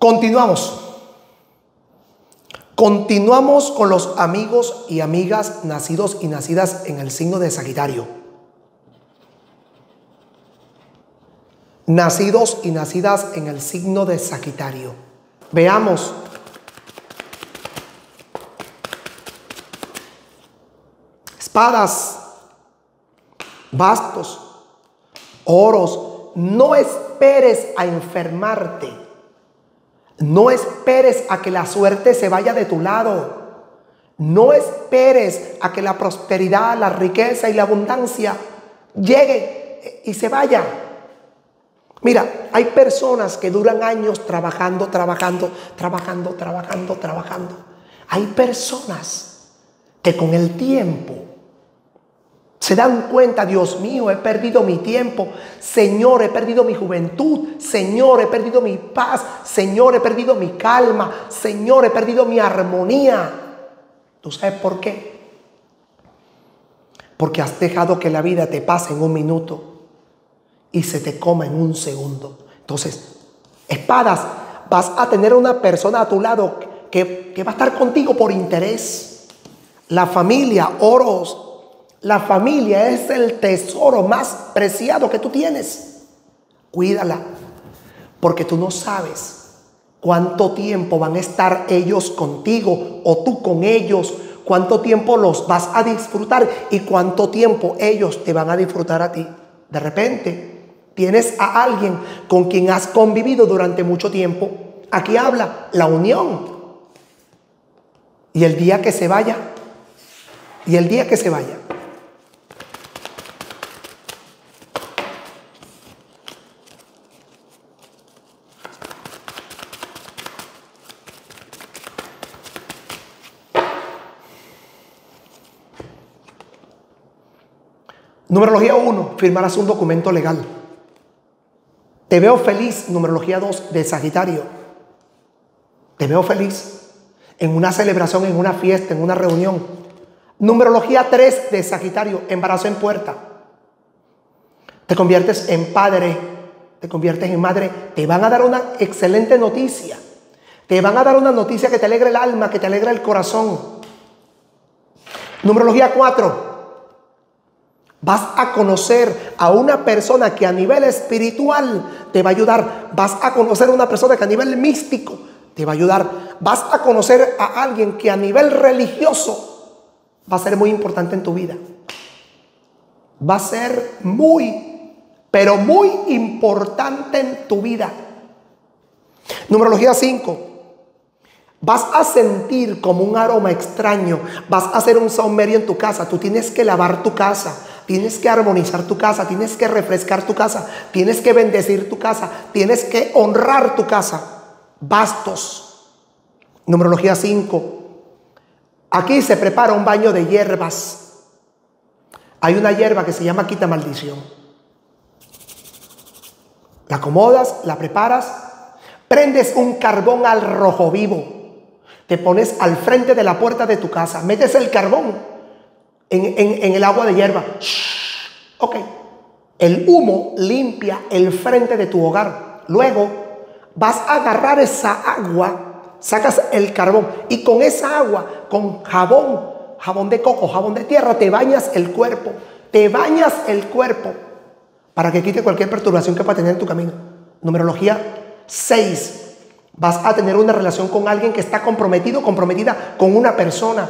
Continuamos. Continuamos con los amigos y amigas nacidos y nacidas en el signo de Sagitario. Nacidos y nacidas en el signo de Sagitario. Veamos. Espadas, bastos, oros. No esperes a enfermarte no esperes a que la suerte se vaya de tu lado. No esperes a que la prosperidad, la riqueza y la abundancia llegue y se vaya. Mira, hay personas que duran años trabajando, trabajando, trabajando, trabajando, trabajando. Hay personas que con el tiempo se dan cuenta, Dios mío, he perdido mi tiempo. Señor, he perdido mi juventud. Señor, he perdido mi paz. Señor, he perdido mi calma. Señor, he perdido mi armonía. ¿Tú sabes por qué? Porque has dejado que la vida te pase en un minuto y se te coma en un segundo. Entonces, espadas, vas a tener una persona a tu lado que, que va a estar contigo por interés. La familia, oros, la familia es el tesoro más preciado que tú tienes. Cuídala, porque tú no sabes cuánto tiempo van a estar ellos contigo o tú con ellos, cuánto tiempo los vas a disfrutar y cuánto tiempo ellos te van a disfrutar a ti. De repente, tienes a alguien con quien has convivido durante mucho tiempo. Aquí habla la unión. Y el día que se vaya, y el día que se vaya, Numerología 1, firmarás un documento legal. Te veo feliz, numerología 2, de Sagitario. Te veo feliz en una celebración, en una fiesta, en una reunión. Numerología 3 de Sagitario, embarazo en puerta. Te conviertes en padre, te conviertes en madre. Te van a dar una excelente noticia. Te van a dar una noticia que te alegre el alma, que te alegre el corazón. Numerología 4. Vas a conocer a una persona que a nivel espiritual te va a ayudar. Vas a conocer a una persona que a nivel místico te va a ayudar. Vas a conocer a alguien que a nivel religioso va a ser muy importante en tu vida. Va a ser muy, pero muy importante en tu vida. Numerología 5. Vas a sentir como un aroma extraño. Vas a hacer un saumerio en tu casa. Tú tienes que lavar tu casa. Tienes que armonizar tu casa, tienes que refrescar tu casa, tienes que bendecir tu casa, tienes que honrar tu casa. Bastos. Numerología 5. Aquí se prepara un baño de hierbas. Hay una hierba que se llama quita maldición. La acomodas, la preparas, prendes un carbón al rojo vivo, te pones al frente de la puerta de tu casa, metes el carbón en, el agua de hierba. Ok. El humo limpia el frente de tu hogar. Luego vas a agarrar esa agua, sacas el carbón y con esa agua, con jabón, jabón de coco, jabón de tierra, te bañas el cuerpo. Te bañas el cuerpo para que quite cualquier perturbación que pueda tener en tu camino. Numerología 6. Vas a tener una relación con alguien que está comprometido, comprometida con una persona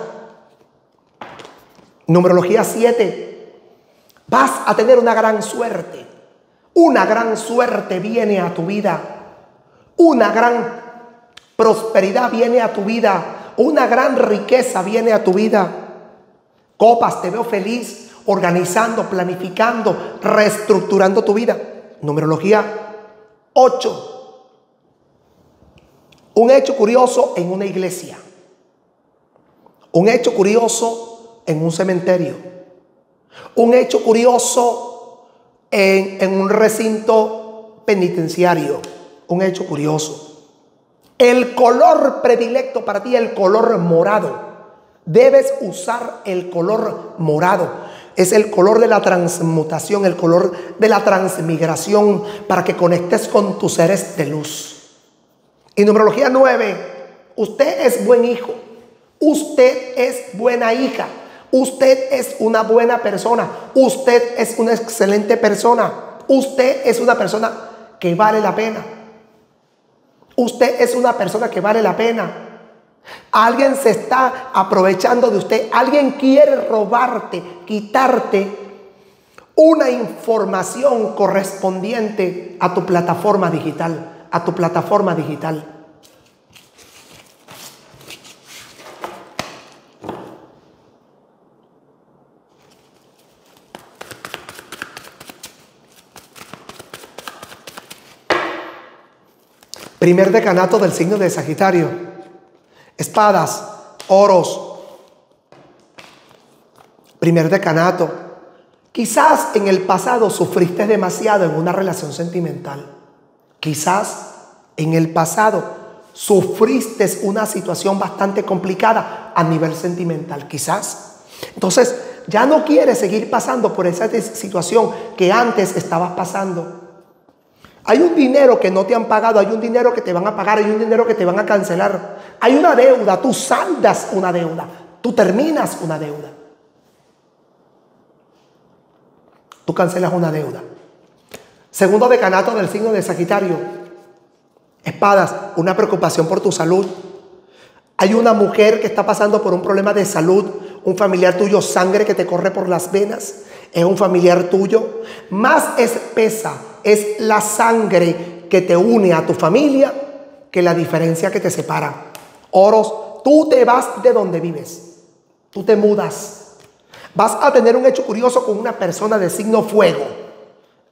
Numerología 7. Vas a tener una gran suerte. Una gran suerte viene a tu vida. Una gran prosperidad viene a tu vida. Una gran riqueza viene a tu vida. Copas, te veo feliz organizando, planificando, reestructurando tu vida. Numerología 8. Un hecho curioso en una iglesia. Un hecho curioso en un cementerio. Un hecho curioso en, un recinto penitenciario. Un hecho curioso. El color predilecto para ti, el color morado. Debes usar el color morado. Es el color de la transmutación, el color de la transmigración para que conectes con tus seres de luz. Y numerología 9, usted es buen hijo, usted es buena hija, usted es una buena persona, usted es una excelente persona, usted es una persona que vale la pena. Usted es una persona que vale la pena. Alguien se está aprovechando de usted. Alguien quiere robarte, quitarte una información correspondiente a tu plataforma digital, a tu plataforma digital. Primer decanato del signo de Sagitario. Espadas, oros. Primer decanato. Quizás en el pasado sufriste demasiado en una relación sentimental. Quizás en el pasado sufriste una situación bastante complicada a nivel sentimental. Quizás. Entonces, ya no quieres seguir pasando por esa situación que antes estabas pasando. Hay un dinero que no te han pagado, hay un dinero que te van a pagar, hay un dinero que te van a cancelar. Hay una deuda, tú saldas una deuda, tú terminas una deuda. Tú cancelas una deuda. Segundo decanato del signo de Sagitario. Espadas, una preocupación por tu salud. Hay una mujer que está pasando por un problema de salud, un familiar tuyo, sangre que te corre por las venas, es un familiar tuyo. Más espesa es la sangre que te une a tu familia que la diferencia que te separa. Oros, tú te vas de donde vives. Tú te mudas. Vas a tener un hecho curioso con una persona de signo fuego.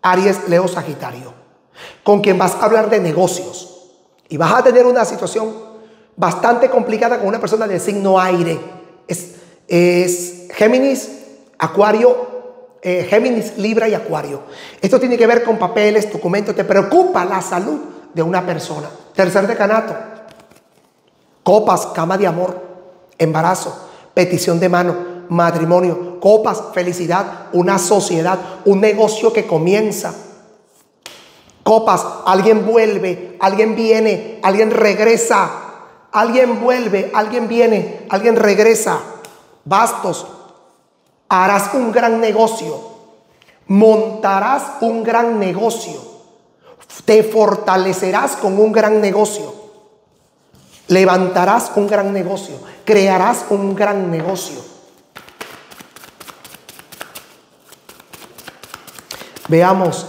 Aries, Leo, Sagitario. Con quien vas a hablar de negocios. Y vas a tener una situación bastante complicada con una persona de signo aire. Es, es Géminis, Acuario eh, Géminis, Libra y Acuario. Esto tiene que ver con papeles, documentos. Te preocupa la salud de una persona. Tercer decanato. Copas, cama de amor, embarazo, petición de mano, matrimonio, copas, felicidad, una sociedad, un negocio que comienza. Copas, alguien vuelve, alguien viene, alguien regresa, alguien vuelve, alguien viene, alguien regresa. Bastos, harás un gran negocio, montarás un gran negocio, te fortalecerás con un gran negocio, levantarás un gran negocio, crearás un gran negocio. Veamos.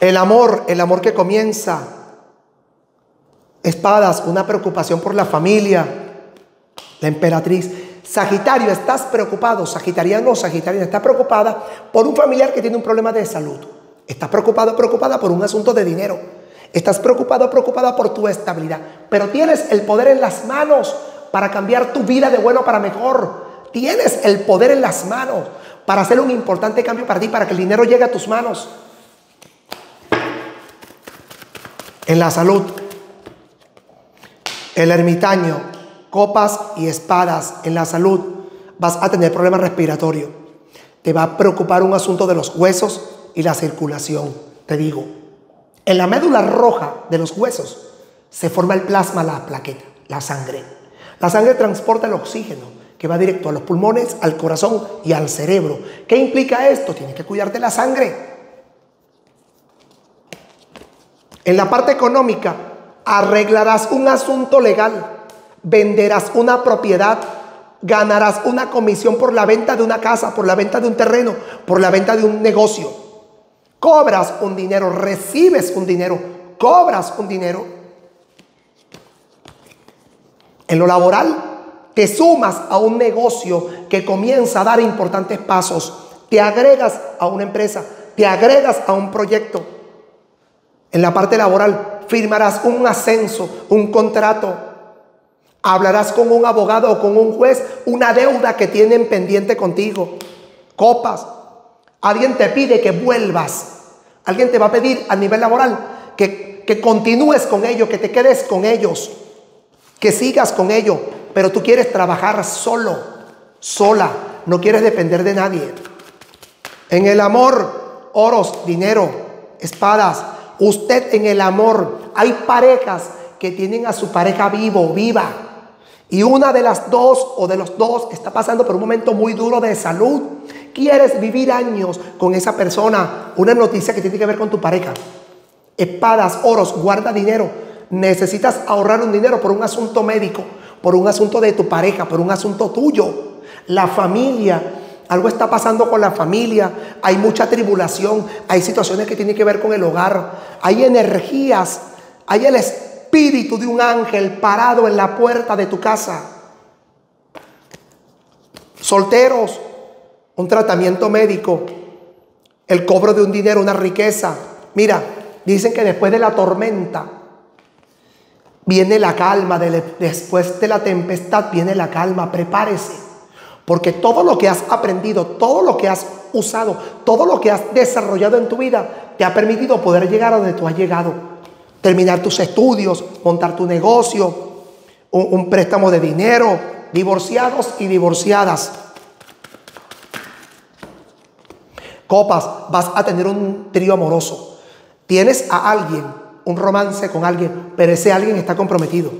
El amor, el amor que comienza. Espadas, una preocupación por la familia, la emperatriz. Sagitario, estás preocupado, sagitariano o sagitariana, estás preocupada por un familiar que tiene un problema de salud. Estás preocupado, preocupada por un asunto de dinero. Estás preocupado, preocupada por tu estabilidad. Pero tienes el poder en las manos para cambiar tu vida de bueno para mejor. Tienes el poder en las manos para hacer un importante cambio para ti, para que el dinero llegue a tus manos. En la salud, el ermitaño copas y espadas en la salud, vas a tener problemas respiratorios. Te va a preocupar un asunto de los huesos y la circulación. Te digo, en la médula roja de los huesos se forma el plasma, la plaqueta, la sangre. La sangre transporta el oxígeno que va directo a los pulmones, al corazón y al cerebro. ¿Qué implica esto? Tienes que cuidarte la sangre. En la parte económica, arreglarás un asunto legal venderás una propiedad, ganarás una comisión por la venta de una casa, por la venta de un terreno, por la venta de un negocio. Cobras un dinero, recibes un dinero, cobras un dinero. En lo laboral, te sumas a un negocio que comienza a dar importantes pasos, te agregas a una empresa, te agregas a un proyecto. En la parte laboral, firmarás un ascenso, un contrato, Hablarás con un abogado o con un juez una deuda que tienen pendiente contigo. Copas. Alguien te pide que vuelvas. Alguien te va a pedir a nivel laboral que, que continúes con ellos, que te quedes con ellos, que sigas con ellos. Pero tú quieres trabajar solo, sola. No quieres depender de nadie. En el amor, oros, dinero, espadas, Usted en el amor, hay parejas que tienen a su pareja vivo, viva. Y una de las dos o de los dos está pasando por un momento muy duro de salud. Quieres vivir años con esa persona. Una noticia que tiene que ver con tu pareja. Espadas, oros, guarda dinero. Necesitas ahorrar un dinero por un asunto médico, por un asunto de tu pareja, por un asunto tuyo. La familia algo está pasando con la familia, hay mucha tribulación, hay situaciones que tienen que ver con el hogar, hay energías, hay el espíritu de un ángel parado en la puerta de tu casa. Solteros, un tratamiento médico, el cobro de un dinero, una riqueza. Mira, dicen que después de la tormenta viene la calma, después de la tempestad viene la calma, prepárese. Porque todo lo que has aprendido, todo lo que has usado, todo lo que has desarrollado en tu vida, te ha permitido poder llegar a donde tú has llegado. Terminar tus estudios, montar tu negocio, un, préstamo de dinero, divorciados y divorciadas. Copas, vas a tener un trío amoroso. Tienes a alguien, un romance con alguien, pero ese alguien está comprometido.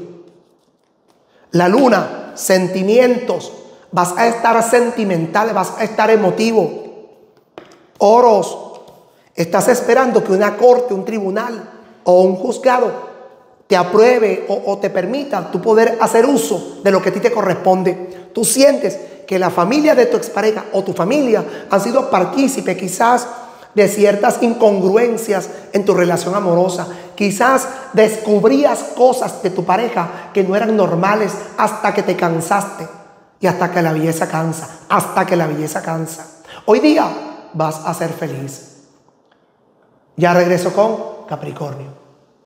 La luna, sentimientos, vas a estar sentimental, vas a estar emotivo. Oros, estás esperando que una corte, un tribunal o un juzgado te apruebe o, te permita tu poder hacer uso de lo que a ti te corresponde. Tú sientes que la familia de tu expareja o tu familia han sido partícipe quizás de ciertas incongruencias en tu relación amorosa. Quizás descubrías cosas de tu pareja que no eran normales hasta que te cansaste y hasta que la belleza cansa, hasta que la belleza cansa. Hoy día vas a ser feliz. Ya regreso con Capricornio.